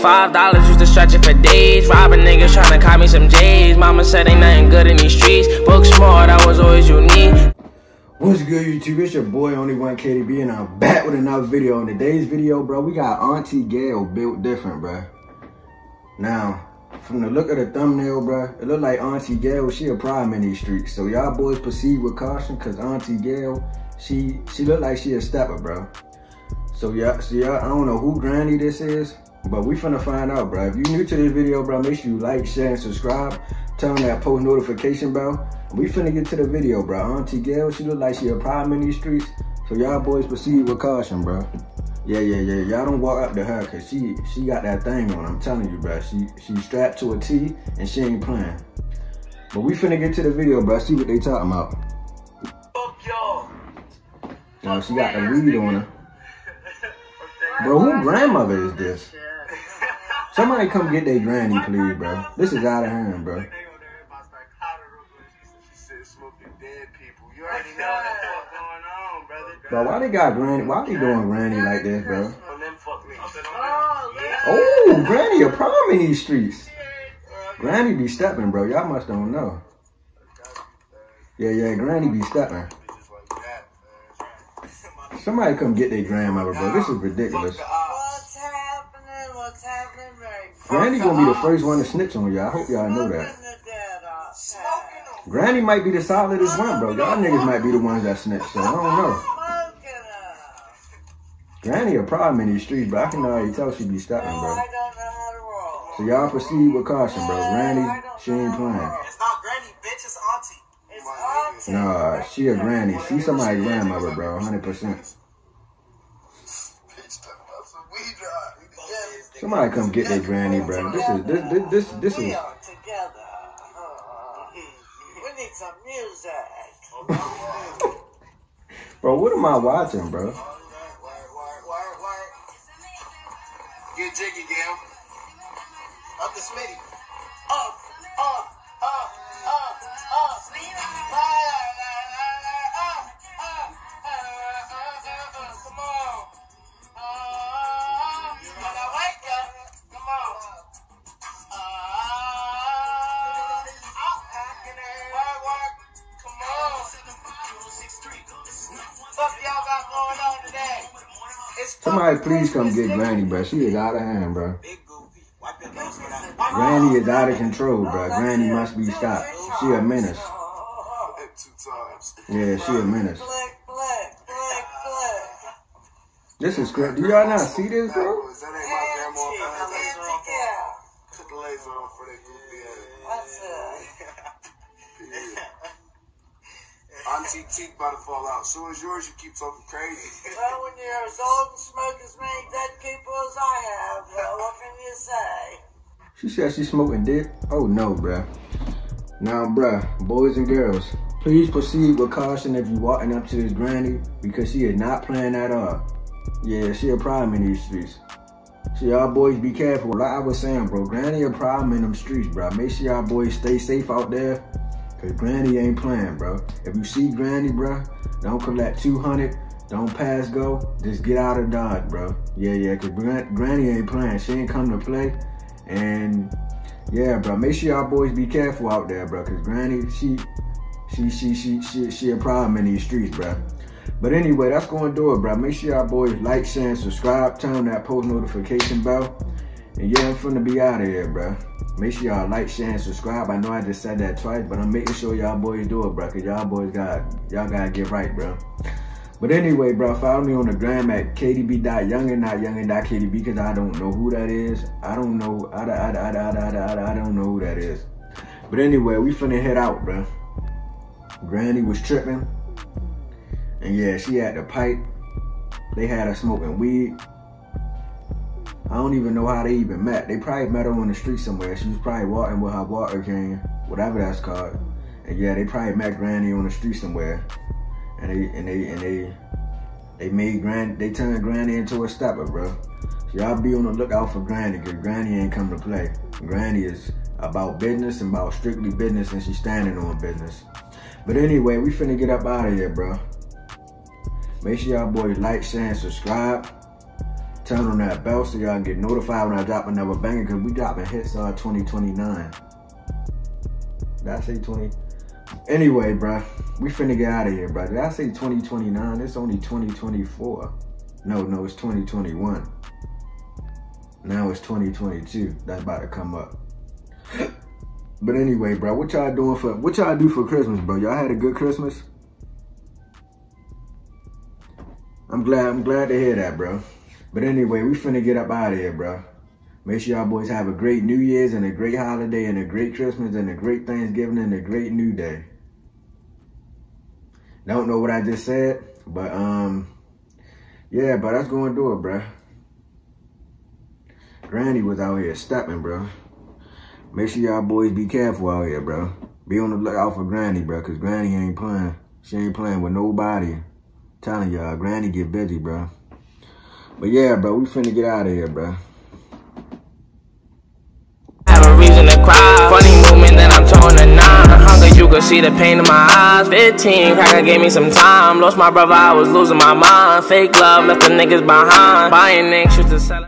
Five dollars used to stretch it for days. Robbing niggas trying to cop me some J's. Mama said ain't nothing good in these streets. Book smart, I was always unique. What's good, YouTube? It's your boy, Only One KDB, and I'm back with another video. In today's video, bro, we got Auntie Gail built different, bro. Now, from the look of the thumbnail, bro, it look like Auntie Gail, she a prime in these streets. So y'all boys proceed with caution, cause Auntie Gail, she she look like she a stepper, bro. So y'all, so y'all, I don't know who granny this is, but we finna find out, bro. If you new to this video, bro, make sure you like, share, and subscribe. Turn on that post notification bell. We finna get to the video, bro. Auntie Gail, she look like she a problem in these streets. So y'all boys proceed with caution, bro. Yeah, yeah, yeah. Y'all don't walk up to her cause she she got that thing on. I'm telling you, bro. She she strapped to a T and she ain't playing. But we finna get to the video, bro. See what they talking about. Fuck y'all. Now she got the weed on her. Bro, who grandmother is this? Somebody come get their granny, please, bro. This is out of hand, bro. You already know what going on. Bro, why they got granny? Why they doing granny like this, bro? On them fuck me. Oh, granny a problem in these streets. Granny be stepping, bro. Y'all must don't know. Yeah, yeah, granny be stepping. Somebody come get their grandmother, bro. This is ridiculous. Granny gonna be the uh-huh. first one to snitch on y'all. I hope y'all know that. Smoking the dead uh, off. Granny might be the solidest one, bro. Y'all niggas might be the ones that snitch, so I don't know. Granny a problem in these streets, but I can already tell she be stepping, Oh, bro. I don't know how to roll. So y'all proceed with caution, bro. Oh, granny, she ain't playing. It's not granny, bitch. It's auntie. It's auntie. Nah, she a granny. She somebody's grandmother, bro. 100%. Somebody come get their granny, bro. This is this this this, this We is are together. We need some music. bro. What am I watching, bro? Get jiggy, Gail. Up the smitty. Somebody please come get granny, bro. She is out of hand, bro. Big goofy. Wipe your nose with that. Granny is out of control, bro. Granny must be stopped. She a menace. Yeah, she a menace. This is crazy. Do y'all not see this, bro? Auntie teeth about to fall out. Soon as yours, you keep talking crazy. Well, when you're as old and smoke as many dead people as I have, well, what can you say? She said she smoking dick. Oh no, bruh. Now, bruh, boys and girls, please proceed with caution if you walking up to this granny because she is not playing at all. Yeah, she a problem in these streets. So y'all boys be careful. Like I was saying, bro, granny a problem in them streets, bro. Make sure y'all boys stay safe out there. Cause granny ain't playing, bro. If you see granny, bro, don't collect 200. Don't pass go. Just get out of Dodge, bro. Yeah, yeah, cause gran- granny ain't playing. She ain't come to play. And yeah, bro, make sure y'all boys be careful out there, bro. Cause granny, she, she, she, she, she, she a problem in these streets, bro. But anyway, that's going to do it, bro. Make sure y'all boys like, share, and subscribe. Turn that post notification bell. And yeah, I'm finna be out of here, bro. Make sure y'all like, share, and subscribe. I know I just said that twice, but I'm making sure y'all boys do it, bro. Cause y'all boys got, y'all gotta get right, bro. But anyway, bro, follow me on the gram at kdb.youngin, because I don't know who that is. I don't know, I, I, I, I, I, I, I don't know who that is. But anyway, we finna head out, bro. Granny was tripping. And yeah, she had the pipe. They had her smoking weed. I don't even know how they even met. They probably met her on the street somewhere. She was probably walking with her water cane, whatever that's called. And yeah, they probably met Granny on the street somewhere. And they and they and they they made Granny they turned Granny into a stepper, bro. So y'all be on the lookout for Granny, cause Granny ain't come to play. Granny is about business and about strictly business and she's standing on business. But anyway, we finna get up out of here, bro. Make sure y'all boys like, share, and subscribe. Turn on that bell so y'all can get notified when I drop another banger because we dropping hits uh 2029. Did I say 20? Anyway, bruh, we finna get out of here, bruh. Did I say 2029? It's only 2024. No, no, it's 2021. Now it's 2022. That's about to come up. but anyway, bro, what y'all doing for what y'all do for Christmas, bro? Y'all had a good Christmas? I'm glad I'm glad to hear that, bro. But anyway, we finna get up out of here, bro. Make sure y'all boys have a great New Year's and a great holiday and a great Christmas and a great Thanksgiving and a great New Day. Don't know what I just said, but um, yeah, but that's gonna do it, bro. Granny was out here stepping, bro. Make sure y'all boys be careful out here, bro. Be on the lookout for Granny, bro, because Granny ain't playing. She ain't playing with nobody. telling y'all, Granny get busy, bro. But yeah, bro, we finna get out of here, bro. Funny movement that I'm torn to nine. Hunger, you could see the pain in my eyes. 15, cracker gave me some time. Lost my brother, I was losing my mind. Fake love left the niggas behind. Buying anxious to sell.